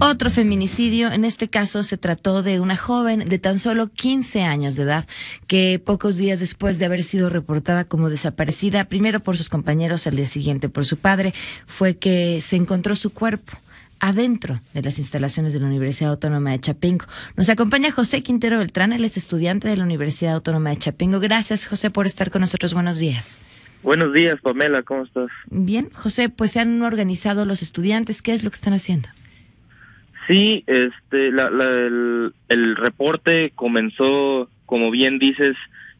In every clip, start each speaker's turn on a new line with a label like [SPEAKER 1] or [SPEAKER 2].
[SPEAKER 1] Otro feminicidio, en este caso se trató de una joven de tan solo 15 años de edad que pocos días después de haber sido reportada como desaparecida, primero por sus compañeros, al día siguiente por su padre, fue que se encontró su cuerpo adentro de las instalaciones de la Universidad Autónoma de Chapingo. Nos acompaña José Quintero Beltrán, él es estudiante de la Universidad Autónoma de Chapingo. Gracias, José, por estar con nosotros. Buenos días.
[SPEAKER 2] Buenos días, Pamela, ¿cómo estás?
[SPEAKER 1] Bien, José, pues se han organizado los estudiantes, ¿qué es lo que están haciendo?
[SPEAKER 2] Sí, este, el, reporte comenzó, como bien dices,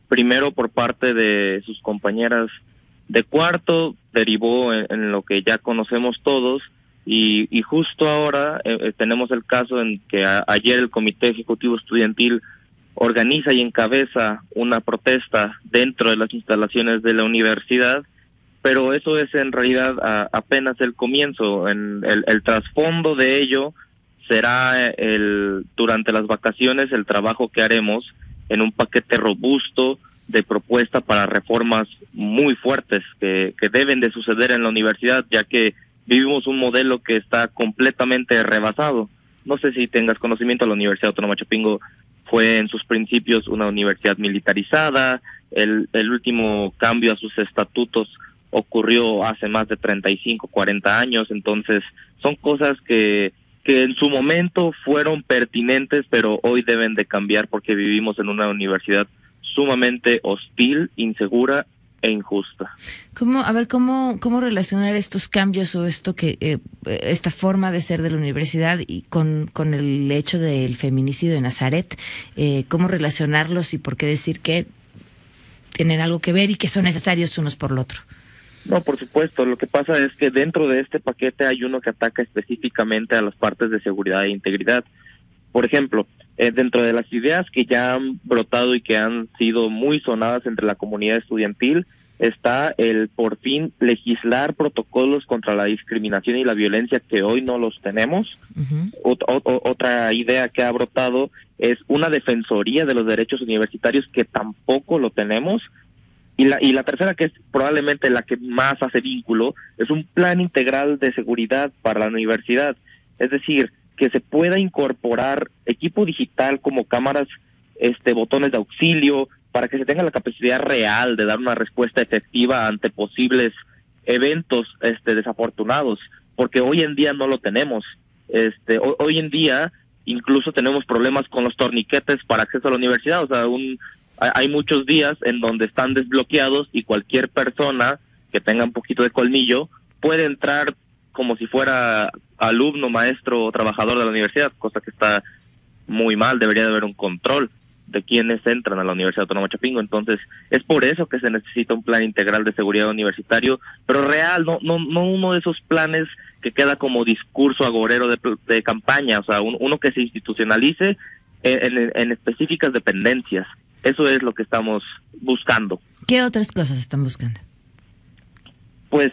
[SPEAKER 2] primero por parte de sus compañeras de cuarto, derivó en, lo que ya conocemos todos y, y justo ahora eh, eh, tenemos el caso en que ayer el Comité Ejecutivo Estudiantil organiza y encabeza una protesta dentro de las instalaciones de la universidad, pero eso es en realidad apenas el comienzo. En el, trasfondo de ello será el durante las vacaciones el trabajo que haremos en un paquete robusto de propuesta para reformas muy fuertes que, deben de suceder en la universidad, ya que vivimos un modelo que está completamente rebasado. No sé si tengas conocimiento, la Universidad Autónoma Chapingo fue en sus principios una universidad militarizada, el, el último cambio a sus estatutos ocurrió hace más de 35, 40 años, entonces son cosas que que en su momento fueron pertinentes, pero hoy deben de cambiar porque vivimos en una universidad sumamente hostil, insegura e injusta.
[SPEAKER 1] ¿Cómo, a ver, cómo, cómo relacionar estos cambios o esto que, eh, esta forma de ser de la universidad y con, con el hecho del feminicidio de Nazaret? Eh, ¿Cómo relacionarlos y por qué decir que tienen algo que ver y que son necesarios unos por el otro?
[SPEAKER 2] No, por supuesto. Lo que pasa es que dentro de este paquete hay uno que ataca específicamente a las partes de seguridad e integridad. Por ejemplo, eh, dentro de las ideas que ya han brotado y que han sido muy sonadas entre la comunidad estudiantil, está el por fin legislar protocolos contra la discriminación y la violencia que hoy no los tenemos. otra idea que ha brotado es una defensoría de los derechos universitarios que tampoco lo tenemos y la, y la tercera, que es probablemente la que más hace vínculo, es un plan integral de seguridad para la universidad. Es decir, que se pueda incorporar equipo digital como cámaras, este, botones de auxilio, para que se tenga la capacidad real de dar una respuesta efectiva ante posibles eventos este, desafortunados, porque hoy en día no lo tenemos. Este, hoy en día incluso tenemos problemas con los torniquetes para acceso a la universidad, o sea, un, hay muchos días en donde están desbloqueados y cualquier persona que tenga un poquito de colmillo puede entrar como si fuera alumno, maestro o trabajador de la universidad, cosa que está muy mal, debería de haber un control de quienes entran a la Universidad Autónoma de Chapingo. Entonces, es por eso que se necesita un plan integral de seguridad universitario, pero real, no no no uno de esos planes que queda como discurso agorero de, campaña, o sea, uno que se institucionalice en, en específicas dependencias eso es lo que estamos buscando.
[SPEAKER 1] ¿Qué otras cosas están buscando?
[SPEAKER 2] Pues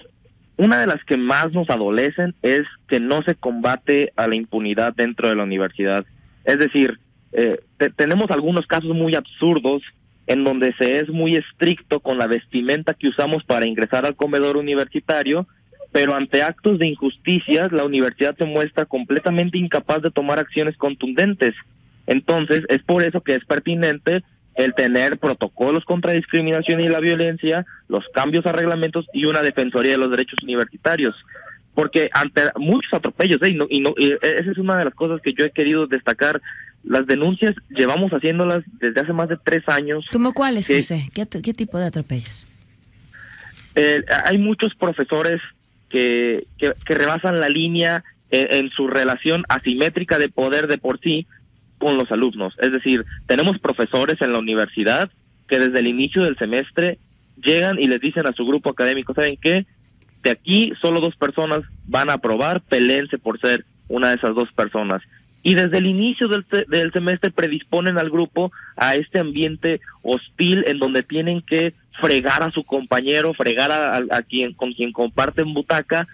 [SPEAKER 2] una de las que más nos adolecen es que no se combate a la impunidad dentro de la universidad. Es decir, eh, tenemos algunos casos muy absurdos en donde se es muy estricto con la vestimenta que usamos para ingresar al comedor universitario, pero ante actos de injusticia la universidad se muestra completamente incapaz de tomar acciones contundentes. Entonces, es por eso que es pertinente el tener protocolos contra discriminación y la violencia, los cambios a reglamentos y una defensoría de los derechos universitarios. Porque ante muchos atropellos, ¿eh? y, no, y, no, esa es una de las cosas que yo he querido destacar, las denuncias llevamos haciéndolas desde hace más de tres años.
[SPEAKER 1] ¿Cómo cuáles, José? ¿Qué, tipo de atropellos?
[SPEAKER 2] Eh, hay muchos profesores que, que, rebasan la línea en, su relación asimétrica de poder de por sí con los alumnos. Es decir, tenemos profesores en la universidad que desde el inicio del semestre llegan y les dicen a su grupo académico, ¿saben qué? De aquí solo dos personas van a aprobar, pelense por ser una de esas dos personas. Y desde el inicio del, semestre predisponen al grupo a este ambiente hostil en donde tienen que fregar a su compañero, fregar a, quien con quien comparten butaca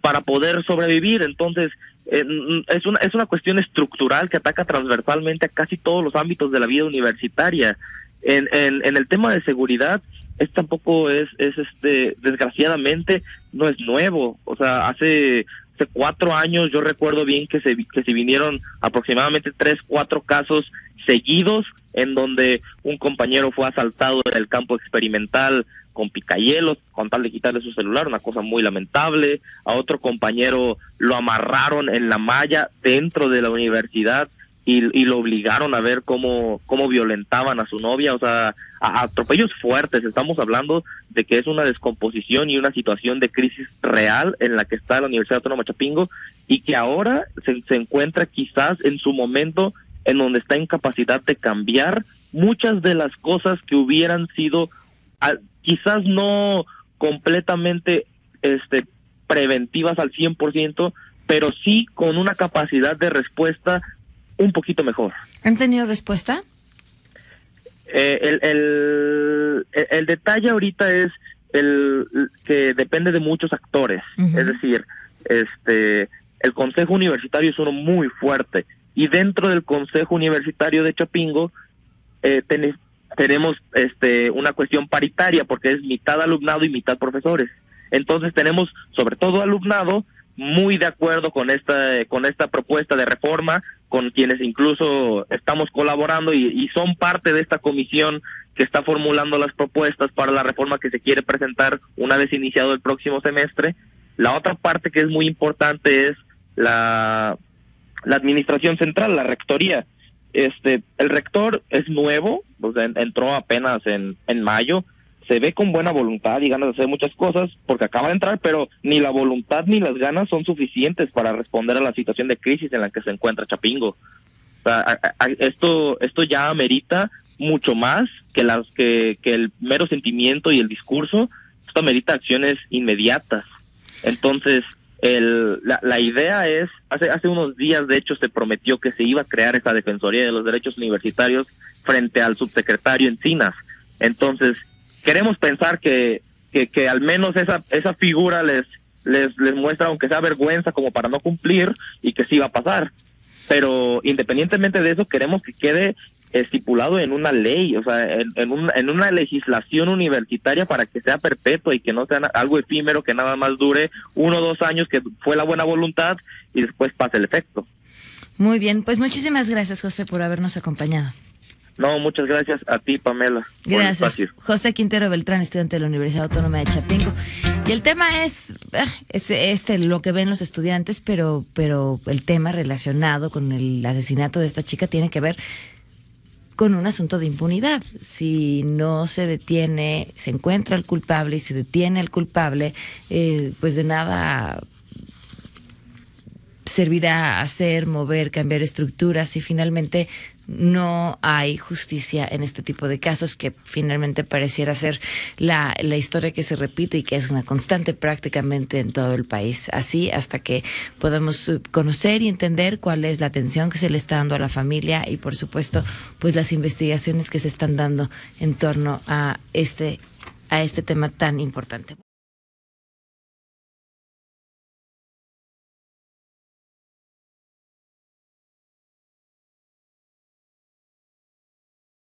[SPEAKER 2] para poder sobrevivir. Entonces, es, una, es una cuestión estructural que ataca transversalmente a casi todos los ámbitos de la vida universitaria. En, en, en el tema de seguridad, es tampoco es, es este, desgraciadamente, no es nuevo. O sea, hace hace cuatro años yo recuerdo bien que se, que se vinieron aproximadamente tres, cuatro casos seguidos en donde un compañero fue asaltado en el campo experimental con picayelos, con tal de quitarle su celular, una cosa muy lamentable. A otro compañero lo amarraron en la malla dentro de la universidad y, lo obligaron a ver cómo, cómo violentaban a su novia, o sea, a, atropellos fuertes. Estamos hablando de que es una descomposición y una situación de crisis real en la que está la Universidad Autónoma Chapingo y que ahora se, se encuentra quizás en su momento en donde está en capacidad de cambiar muchas de las cosas que hubieran sido quizás no completamente este preventivas al 100%, pero sí con una capacidad de respuesta un poquito mejor.
[SPEAKER 1] ¿Han tenido respuesta?
[SPEAKER 2] Eh, el, el, el, detalle ahorita es el que depende de muchos actores, es decir, este el Consejo Universitario es uno muy fuerte y dentro del Consejo Universitario de Chapingo eh, tenemos este una cuestión paritaria porque es mitad alumnado y mitad profesores. Entonces tenemos sobre todo alumnado muy de acuerdo con esta con esta propuesta de reforma, con quienes incluso estamos colaborando y, son parte de esta comisión que está formulando las propuestas para la reforma que se quiere presentar una vez iniciado el próximo semestre. La otra parte que es muy importante es la, la administración central, la rectoría este, el rector es nuevo, entró apenas en, en mayo, se ve con buena voluntad y ganas de hacer muchas cosas porque acaba de entrar, pero ni la voluntad ni las ganas son suficientes para responder a la situación de crisis en la que se encuentra Chapingo. esto, esto ya amerita mucho más que las que, que el mero sentimiento y el discurso. Esto amerita acciones inmediatas. Entonces, el, la, la, idea es, hace, hace unos días de hecho se prometió que se iba a crear esa Defensoría de los Derechos Universitarios frente al subsecretario Encinas. Entonces, queremos pensar que, que, al menos esa, esa figura les, les, les muestra, aunque sea vergüenza, como para no cumplir y que sí va a pasar. Pero independientemente de eso, queremos que quede estipulado en una ley, o sea, en, en, en, una legislación universitaria para que sea perpetua y que no sea algo efímero que nada más dure uno o dos años, que fue la buena voluntad y después pase el efecto.
[SPEAKER 1] Muy bien, pues muchísimas gracias, José, por habernos acompañado.
[SPEAKER 2] No, muchas gracias a ti, Pamela.
[SPEAKER 1] Gracias. José Quintero Beltrán, estudiante de la Universidad Autónoma de Chapingo. Y el tema es, ah, es este, lo que ven los estudiantes, pero, pero el tema relacionado con el asesinato de esta chica tiene que ver con un asunto de impunidad. Si no se detiene, se encuentra el culpable y se detiene el culpable, eh, pues de nada servirá hacer, mover, cambiar estructuras y finalmente no hay justicia en este tipo de casos que finalmente pareciera ser la, la, historia que se repite y que es una constante prácticamente en todo el país. Así hasta que podamos conocer y entender cuál es la atención que se le está dando a la familia y por supuesto pues las investigaciones que se están dando en torno a este a este tema tan importante.